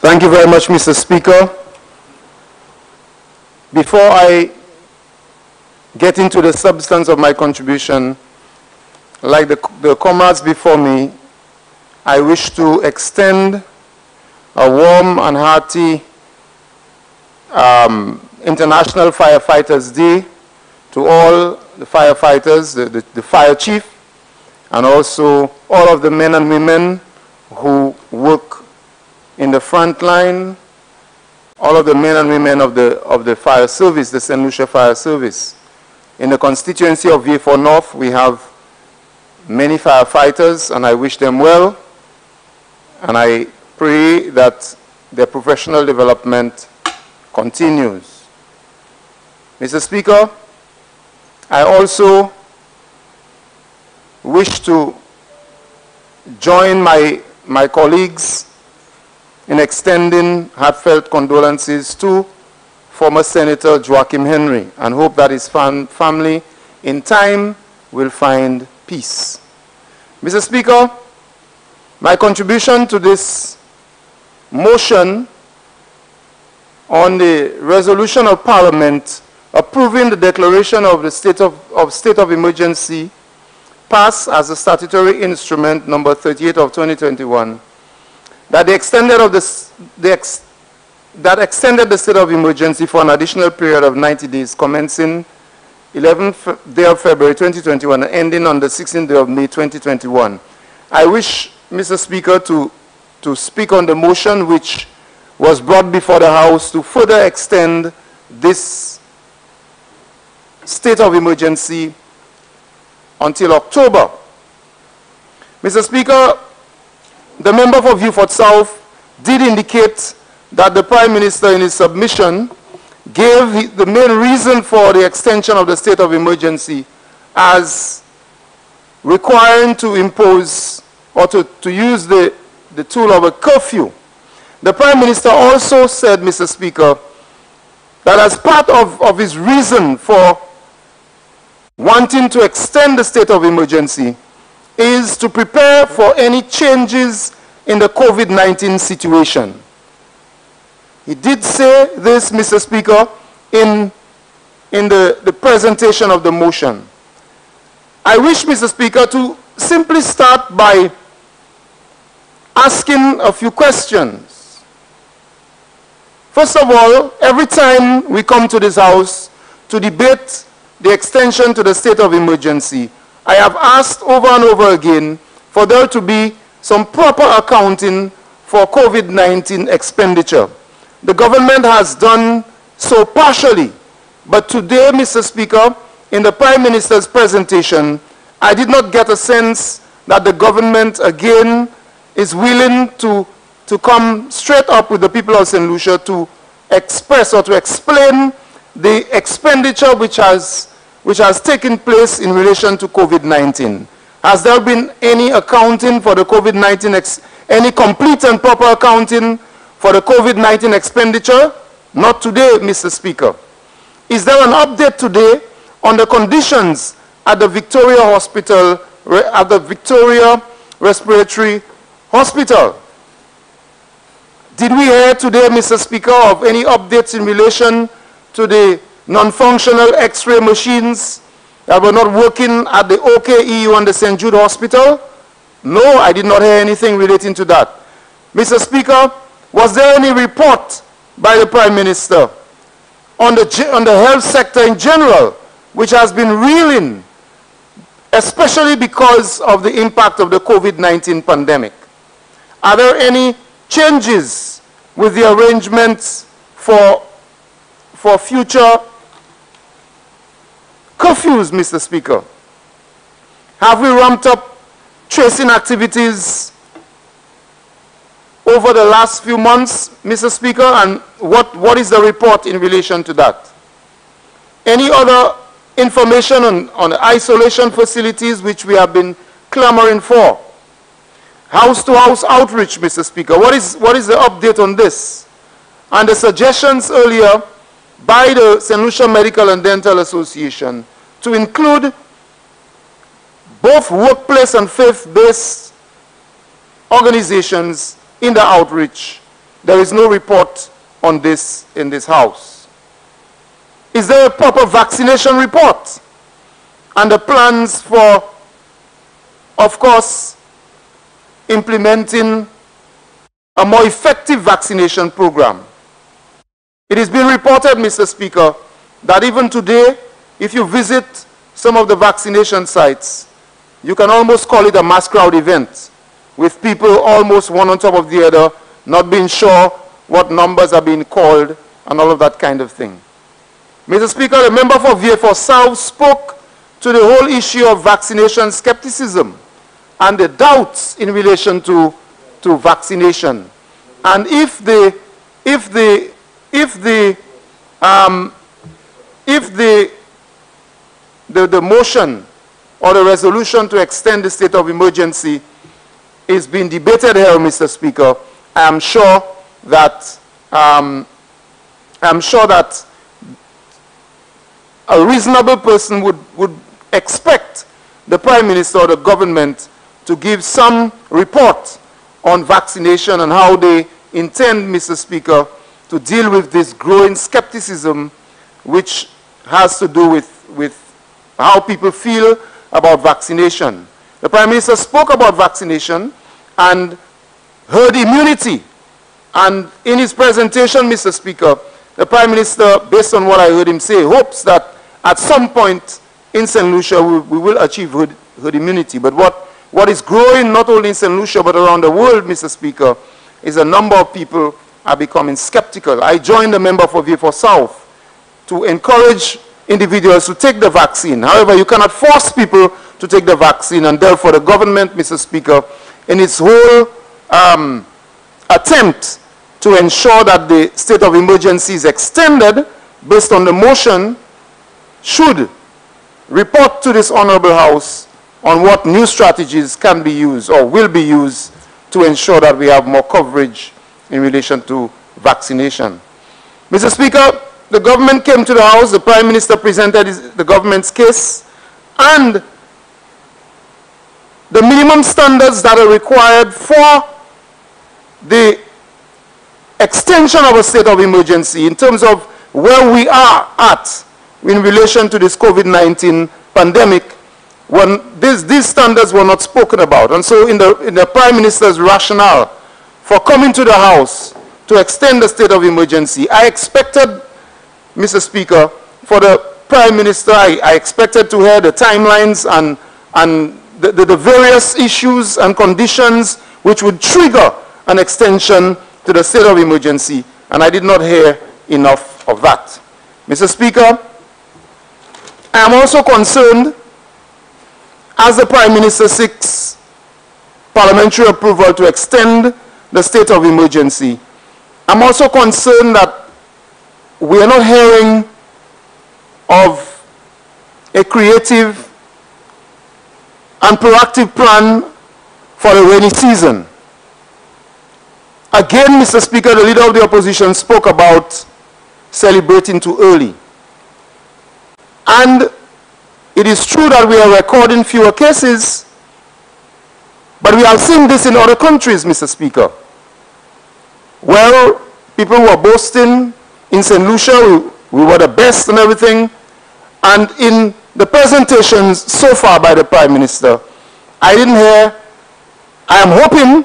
Thank you very much, Mr. Speaker. Before I get into the substance of my contribution, like the, the comrades before me, I wish to extend a warm and hearty um, International Firefighters Day to all the firefighters, the, the, the fire chief, and also all of the men and women who work in the front line, all of the men and women of the, of the fire service, the St. Lucia Fire Service. In the constituency of Vieux Fort North, we have many firefighters, and I wish them well, and I pray that their professional development continues. Mr. Speaker, I also wish to join my, my colleagues in extending heartfelt condolences to former Senator Joaquim Henry and hope that his fam family in time will find peace. Mr. Speaker, my contribution to this motion on the resolution of Parliament approving the declaration of the state of, of state of emergency passed as a statutory instrument number 38 of 2021 that of the, the ex, that extended the state of emergency for an additional period of 90 days commencing 11th day of February 2021 and ending on the 16th day of May 2021. I wish, Mr. Speaker, to, to speak on the motion which was brought before the House to further extend this state of emergency until October. Mr. Speaker, the member for Vieux Fort South did indicate that the Prime Minister in his submission gave the main reason for the extension of the state of emergency as requiring to impose or to, to use the, the tool of a curfew. The Prime Minister also said, Mr. Speaker, that as part of, of his reason for wanting to extend the state of emergency is to prepare for any changes in the COVID-19 situation. He did say this, Mr. Speaker, in, in the, the presentation of the motion. I wish, Mr. Speaker, to simply start by asking a few questions. First of all, every time we come to this house to debate the extension to the state of emergency, I have asked over and over again for there to be some proper accounting for COVID-19 expenditure. The government has done so partially, but today, Mr. Speaker, in the Prime Minister's presentation, I did not get a sense that the government again is willing to, to come straight up with the people of St. Lucia to express or to explain the expenditure which has which has taken place in relation to COVID-19. Has there been any accounting for the COVID-19, any complete and proper accounting for the COVID-19 expenditure? Not today, Mr. Speaker. Is there an update today on the conditions at the Victoria Hospital, at the Victoria Respiratory Hospital? Did we hear today, Mr. Speaker, of any updates in relation to the non-functional x-ray machines that were not working at the OKEU and the St. Jude Hospital? No, I did not hear anything relating to that. Mr. Speaker, was there any report by the Prime Minister on the, on the health sector in general, which has been reeling, especially because of the impact of the COVID-19 pandemic? Are there any changes with the arrangements for, for future Curfews, Mr. Speaker. Have we ramped up tracing activities over the last few months, Mr. Speaker, and what, what is the report in relation to that? Any other information on, on isolation facilities which we have been clamoring for? House-to-house -house outreach, Mr. Speaker. What is, what is the update on this? And the suggestions earlier by the St. Lucia Medical and Dental Association to include both workplace and faith-based organizations in the outreach. there is no report on this in this House. Is there a proper vaccination report? And the plans for, of course, implementing a more effective vaccination program. It has been reported, Mr. Speaker, that even today, if you visit some of the vaccination sites, you can almost call it a mass crowd event with people almost one on top of the other, not being sure what numbers are being called and all of that kind of thing. Mr. Speaker, the member for Vieux Fort South spoke to the whole issue of vaccination skepticism and the doubts in relation to, to vaccination. And if the, if the, if the, um, if the, the, the motion or the resolution to extend the state of emergency is being debated here, Mr. Speaker, I am sure that um, I'm sure that a reasonable person would, would expect the Prime Minister or the government to give some report on vaccination and how they intend, Mr. Speaker, to deal with this growing skepticism which has to do with, with how people feel about vaccination. The Prime Minister spoke about vaccination and herd immunity. And in his presentation, Mr. Speaker, the Prime Minister, based on what I heard him say, hopes that at some point in St. Lucia we, we will achieve herd, herd immunity. But what, what is growing not only in St. Lucia but around the world, Mr. Speaker, is a number of people are becoming skeptical. I joined the member for Vieux Fort South to encourage individuals to take the vaccine. However, you cannot force people to take the vaccine, and therefore the government, Mr. Speaker, in its whole um, attempt to ensure that the state of emergency is extended based on the motion should report to this honorable house on what new strategies can be used or will be used to ensure that we have more coverage in relation to vaccination. Mr. Speaker, the government came to the House, the Prime Minister presented his, the government's case, and the minimum standards that are required for the extension of a state of emergency in terms of where we are at in relation to this COVID-19 pandemic, when these, these standards were not spoken about. And so in the, in the Prime Minister's rationale for coming to the House to extend the state of emergency, I expected, Mr. Speaker, for the Prime Minister, I, I expected to hear the timelines and, and the, the, the various issues and conditions which would trigger an extension to the state of emergency, and I did not hear enough of that. Mr. Speaker, I am also concerned, as the Prime Minister seeks parliamentary approval to extend the state of emergency, I'm also concerned that we are not hearing of a creative and proactive plan for the rainy season. Again, Mr. Speaker, the leader of the opposition spoke about celebrating too early. And it is true that we are recording fewer cases, but we have seen this in other countries, Mr. Speaker. Well, people were boasting in St. Lucia, we, we were the best and everything. And in the presentations so far by the Prime Minister, I didn't hear, I am hoping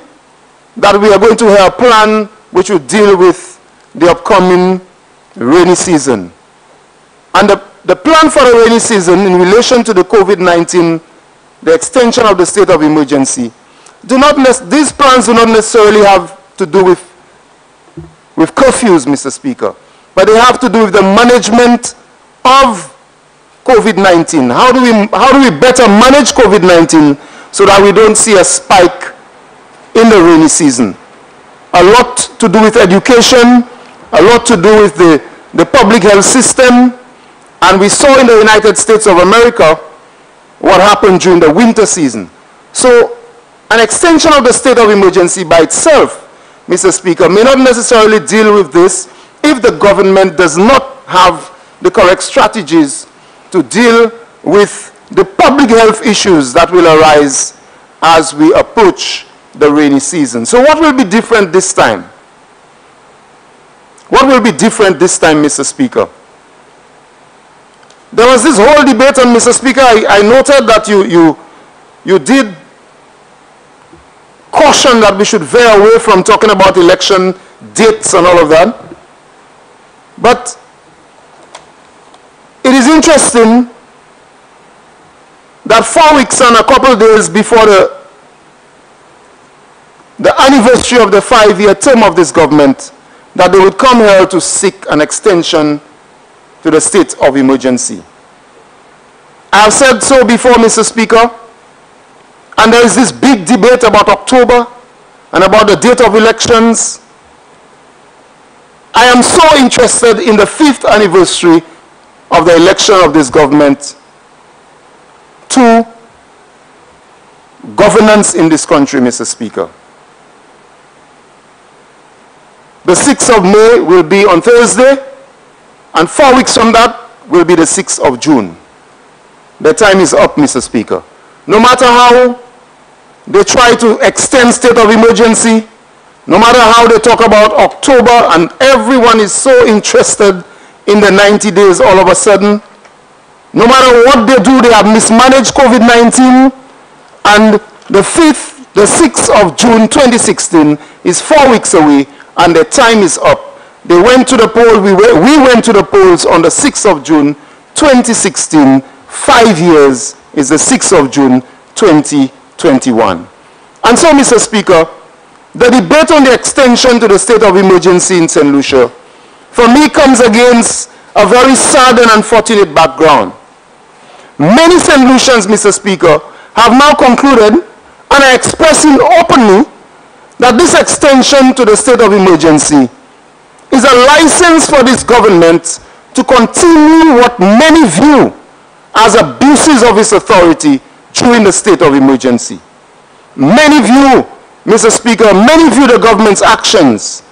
that we are going to hear a plan which will deal with the upcoming rainy season. And the, the plan for the rainy season in relation to the COVID-19, the extension of the state of emergency, do not these plans do not necessarily have to do with, with curfews, Mr. Speaker, but they have to do with the management of COVID-19? How do we, how do we better manage COVID-19 so that we don't see a spike in the rainy season? A lot to do with education, a lot to do with the, the public health system, and we saw in the United States of America what happened during the winter season. So an extension of the state of emergency by itself, Mr. Speaker, may not necessarily deal with this if the government does not have the correct strategies to deal with the public health issues that will arise as we approach the rainy season. So what will be different this time? What will be different this time, Mr. Speaker? There was this whole debate on, Mr. Speaker, I, I noted that you, you, you did caution that we should veer away from talking about election dates and all of that. But it is interesting that four weeks and a couple of days before the, the anniversary of the five-year term of this government, that they would come here to seek an extension to the state of emergency. I have said so before, Mr. Speaker, and there is this big debate about October and about the date of elections. I am so interested in the fifth anniversary of the election of this government to governance in this country, Mr. Speaker. The 6th of May will be on Thursday, and four weeks from that will be the 6th of June. The time is up, Mr. Speaker. No matter how they try to extend state of emergency, no matter how they talk about October, and everyone is so interested in the 90 days all of a sudden, no matter what they do, they have mismanaged COVID-19, and the 5th, the 6th of June 2016 is four weeks away, and the time is up. They went to the poll, we, were, we went to the polls on the 6th of June 2016. Five years is the 6th of June 2021. And so, Mr. Speaker, the debate on the extension to the state of emergency in St. Lucia, for me, comes against a very sad and unfortunate background. Many St. Lucians, Mr. Speaker, have now concluded and are expressing openly that this extension to the state of emergency is a license for this government to continue what many view as abuses of its authority during the state of emergency. Many view, Mr. Speaker, many view the government's actions,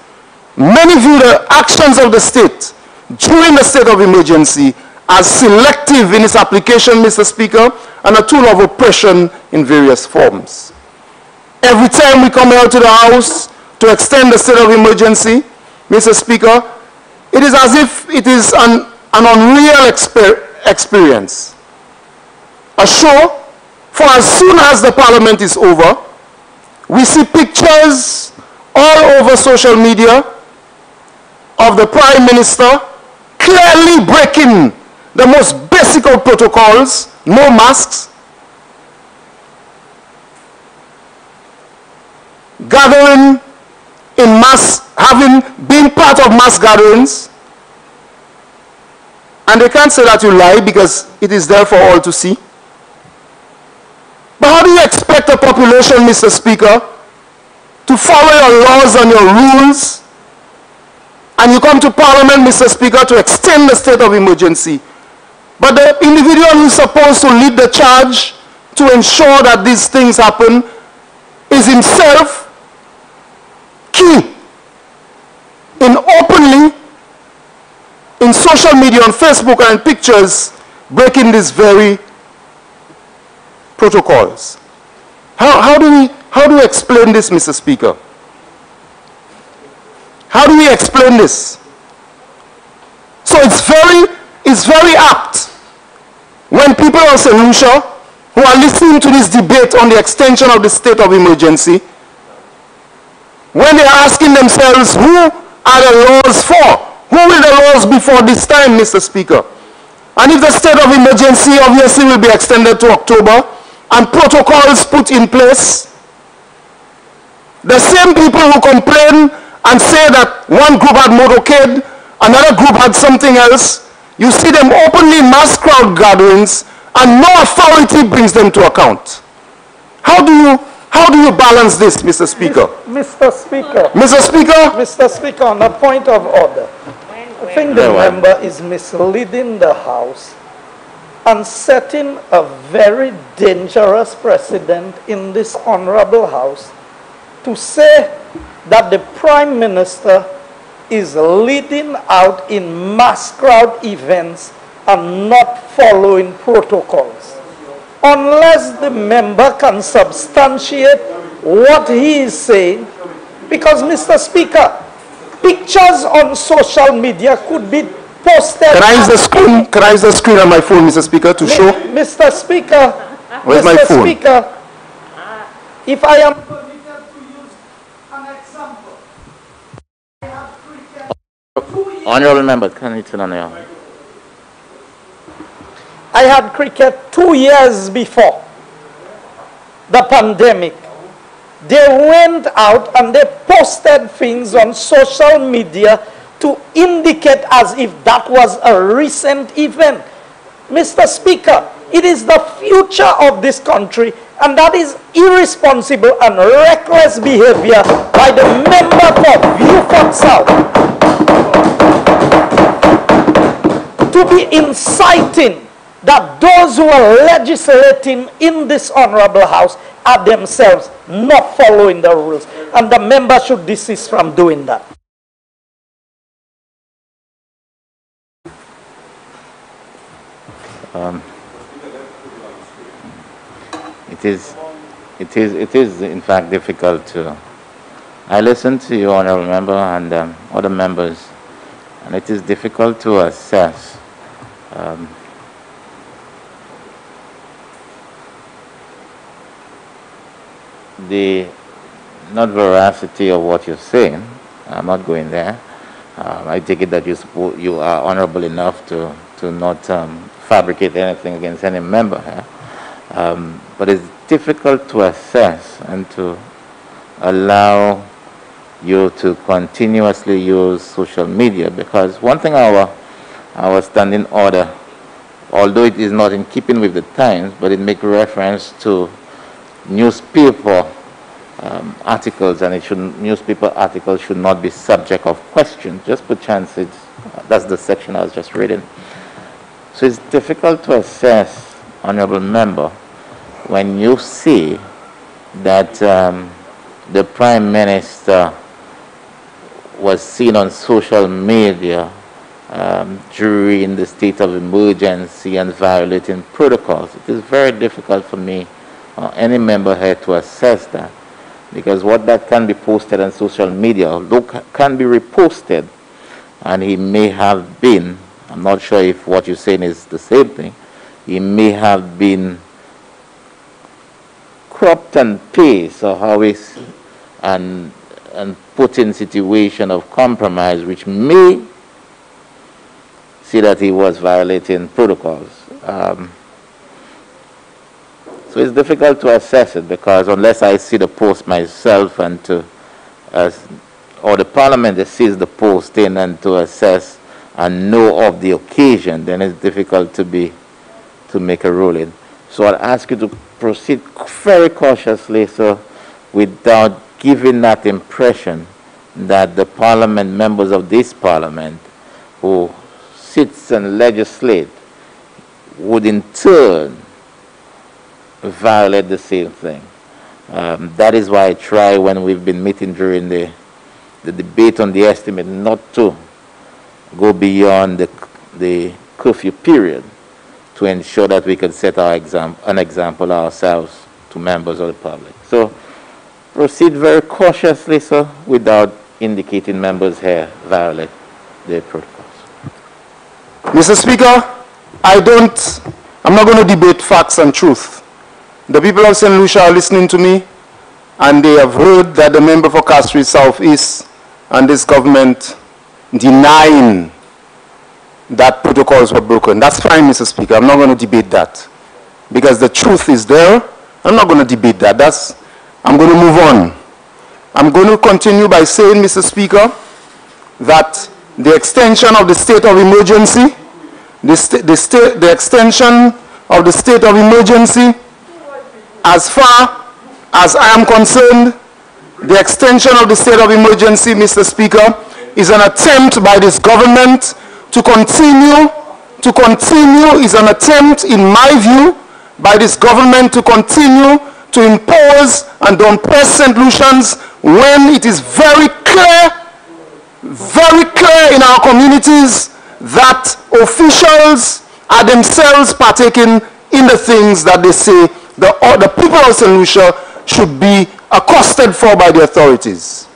many view the actions of the state during the state of emergency as selective in its application, Mr. Speaker, and a tool of oppression in various forms. Every time we come here to the House to extend the state of emergency, Mr. Speaker, it is as if it is an, an unreal exper experience. A show for as soon as the parliament is over, we see pictures all over social media of the prime minister clearly breaking the most basic of protocols, no masks, gathering in mass, having been part of mass gatherings. And they can't say that you lie because it is there for all to see. But how do you expect a population, Mr. Speaker, to follow your laws and your rules? And you come to Parliament, Mr. Speaker, to extend the state of emergency. But the individual who's supposed to lead the charge to ensure that these things happen is himself key in openly in social media, on Facebook and pictures, breaking this very protocols. How, how, do we, how do we explain this, Mr. Speaker? How do we explain this? So it's very, it's very apt when people of St. Lucia who are listening to this debate on the extension of the state of emergency when they are asking themselves, who are the laws for? Who will the laws be for this time, Mr. Speaker? And if the state of emergency obviously will be extended to October and protocols put in place, the same people who complain and say that one group had motorcade, another group had something else, you see them openly mass crowd gatherings and no authority brings them to account. How do you how do you balance this, Mr. Speaker? Mr. Speaker. Mr. Speaker? Mr. Speaker, on a point of order. I think the member is misleading the House and setting a very dangerous precedent in this honorable House to say that the Prime Minister is leading out in mass crowd events and not following protocols unless the member can substantiate what he is saying. Because, Mr. Speaker, pictures on social media could be posted. Can I use the screen? Can I use the screen on my phone, Mr. Speaker, to show? Mr. Speaker, Where's Mr. my phone? Speaker, if I am permitted to use an example, I have cricket Honorable member, can you turn on your? I had cricket two years before the pandemic. They went out and they posted things on social media to indicate as if that was a recent event. Mr. Speaker, it is the future of this country and that is irresponsible and reckless behavior by the member for Vieux Fort South to be inciting that those who are legislating in this honorable house are themselves not following the rules. And the member should desist from doing that. It is, it is, it is in fact difficult to. I listen to you, honorable member, and um, other members, and it is difficult to assess. Um, the not veracity of what you're saying. I'm not going there. Um, I take it that you you are honorable enough to to not um, fabricate anything against any member here. Um, but it's difficult to assess and to allow you to continuously use social media because one thing our our standing order, although it is not in keeping with the times, but it makes reference to newspaper um, articles, and it should newspaper articles should not be subject of question. Just per chance, it's that's the section I was just reading. So it's difficult to assess, honourable member, when you see that um, the prime minister was seen on social media um, during the state of emergency and violating protocols. It is very difficult for me or any member here to assess that because what that can be posted on social media, ca- can be reposted, and he may have been, I'm not sure if what you're saying is the same thing, he may have been cropped and paste or how is and and put in situation of compromise which may see that he was violating protocols. Um, so it's difficult to assess it because unless I see the post myself and to, or the parliament sees the posting and to assess and know of the occasion, then it's difficult to be, to make a ruling. So I'd ask you to proceed very cautiously, so without giving that impression that the parliament, members of this parliament, who sits and legislate, would in turn violate the same thing. Um, that is why I try when we've been meeting during the, the debate on the estimate not to go beyond the, the curfew period to ensure that we can set our exam- an example ourselves to members of the public. So proceed very cautiously, sir, without indicating members here violate the protocols. Mr. Speaker, I don't, I'm not going to debate facts and truth. The people of St. Lucia are listening to me, and they have heard that the member for Castries Southeast and this government denying that protocols were broken. That's fine, Mr. Speaker. I'm not going to debate that. Because the truth is there. I'm not going to debate that. That's, I'm going to move on. I'm going to continue by saying, Mr. Speaker, that the extension of the state of emergency, the, sta- the, sta- the extension of the state of emergency, as far as I am concerned, the extension of the state of emergency, Mr. Speaker, is an attempt by this government to continue, to continue, is an attempt, in my view, by this government to continue to impose and St. Lucians when it is very clear very clear in our communities that officials are themselves partaking in the things that they say the, or the people of St. Lucia should be accosted for by the authorities.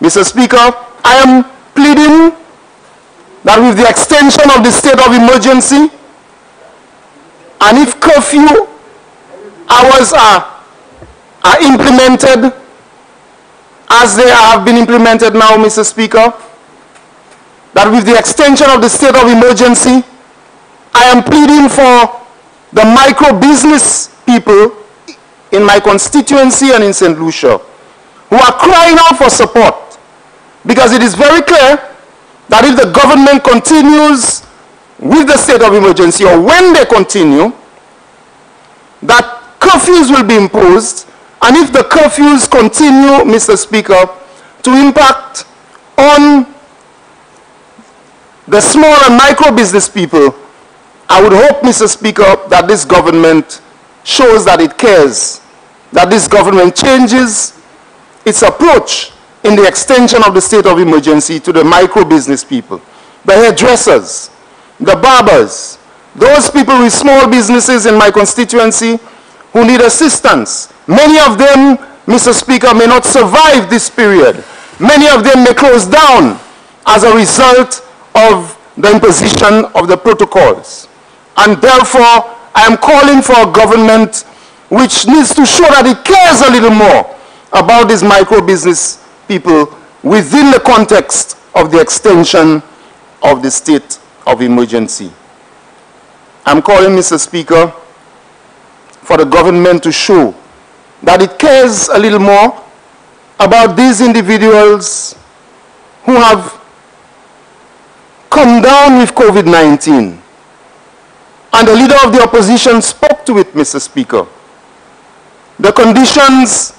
Mr. Speaker, I am pleading that with the extension of the state of emergency, and if curfew hours are, are implemented as they have been implemented now, Mr. Speaker, that with the extension of the state of emergency, I am pleading for the micro business people in my constituency and in St. Lucia who are crying out for support because it is very clear that if the government continues with the state of emergency or when they continue, that curfews will be imposed and if the curfews continue, Mr. Speaker, to impact on the small and micro business people, I would hope, Mr. Speaker, that this government shows that it cares, that this government changes its approach in the extension of the state of emergency to the micro business people, the hairdressers, the barbers, those people with small businesses in my constituency who need assistance. Many of them, Mr. Speaker, may not survive this period. Many of them may close down as a result of the imposition of the protocols. And therefore, I am calling for a government which needs to show that it cares a little more about these micro business people within the context of the extension of the state of emergency. I'm calling, Mr. Speaker, for the government to show that it cares a little more about these individuals who have come down with COVID-19. And the leader of the opposition spoke to it, Mr. Speaker. The conditions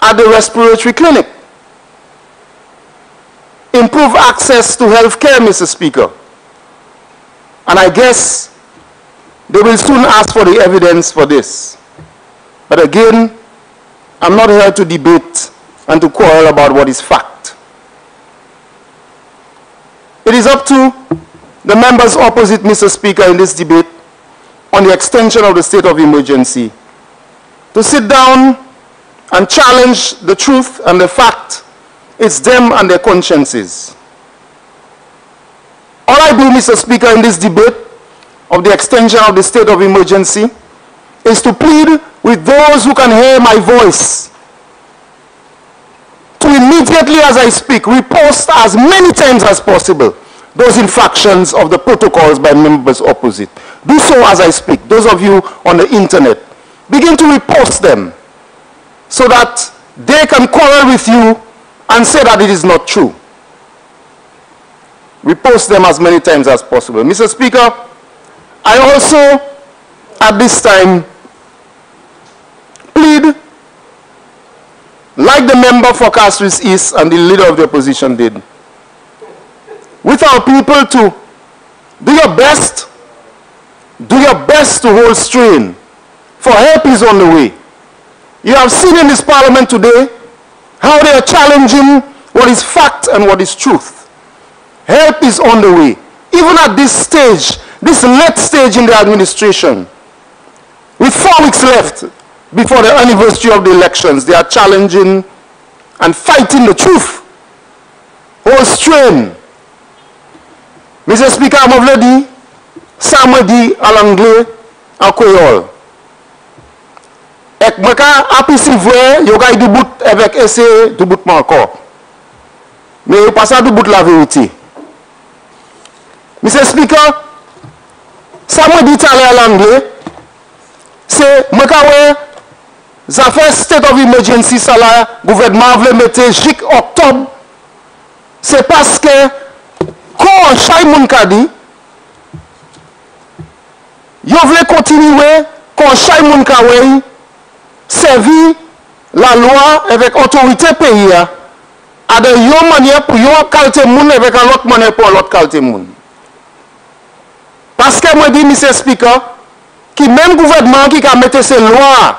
at the respiratory clinic. Improve access to health care, Mr. Speaker. And I guess they will soon ask for the evidence for this. But again, I'm not here to debate and to quarrel about what is fact. It is up to the members opposite Mr. Speaker in this debate on the extension of the state of emergency to sit down and challenge the truth and the fact. It's them and their consciences. All I do, Mr. Speaker, in this debate of the extension of the state of emergency is to plead with those who can hear my voice to immediately as I speak repost as many times as possible those infractions of the protocols by members opposite. Do so as I speak. Those of you on the internet, begin to repost them so that they can quarrel with you and say that it is not true. Repost them as many times as possible. Mr. Speaker, I also, at this time, plead, like the member for Castries East and the leader of the opposition did, with our people to do your best, do your best to hold strain, for help is on the way. You have seen in this parliament today how they are challenging what is fact and what is truth. Help is on the way. Even at this stage, this late stage in the administration, with four weeks left before the anniversary of the elections, they are challenging and fighting the truth. Whole strain Mr. Speaker, mwen vle di, sa mwen di al Angle, Koyol. Ek mwen ka apisi vwe, yo gay di bout evek ese, di bout man kor. Men yo pasa di bout la verite. Mr. Speaker, sa mwen di tale al Angle, se mwen ka we, zafè state of emergency sa la, gouvedman vle mette jik oktob, se paske, kon chay moun ka di, yo vle kontinue, kon chay moun ka wey, sevi la lwa evèk otorite peyi ya, ade yon manye pou yon kalte moun evèk an lot manye pou an lot kalte moun. Paske mwen di misè spika, ki menm gouvedman ki ka mette se lwa,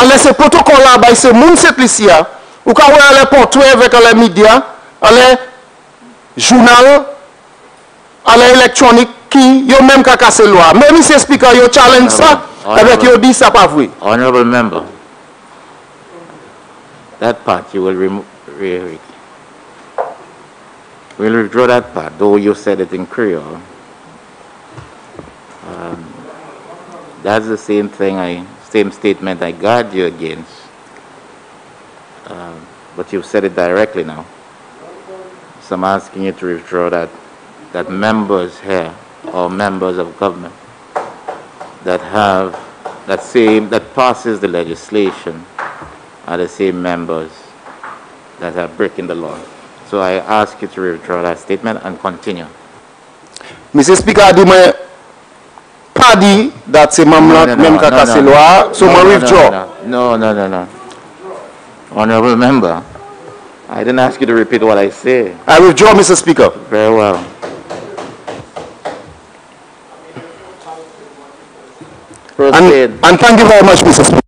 an lese protokol la bay se moun set lisi ya, ou ka wè an lè potwe evèk an lè midya, an lè jounal, an lè elektronik ki yon menm ka kase lwa. Mwen misè spika, yon challenge sa, evek yo di sa pa vwe. Honorable member, that part you will remove. We'll withdraw that part, though you said it in Creole. Um, that's the same thing I, same statement I guard you against. Um, but you've said it directly now. So I'm asking you to withdraw that, that members here, or members of government, that have, that same, that passes the legislation, are the same members that are breaking the law. So I ask you to withdraw that statement and continue. Mr. Speaker, I do my di dat se mam No, no, no, no, kase no. lwa, so No, mwen no, no, withdraw. No, no, no, no. Honorable member, I didn't ask you to repeat what I say. I withdraw, Mr. Speaker. Very well. And, and thank you very much, Mr. Speaker.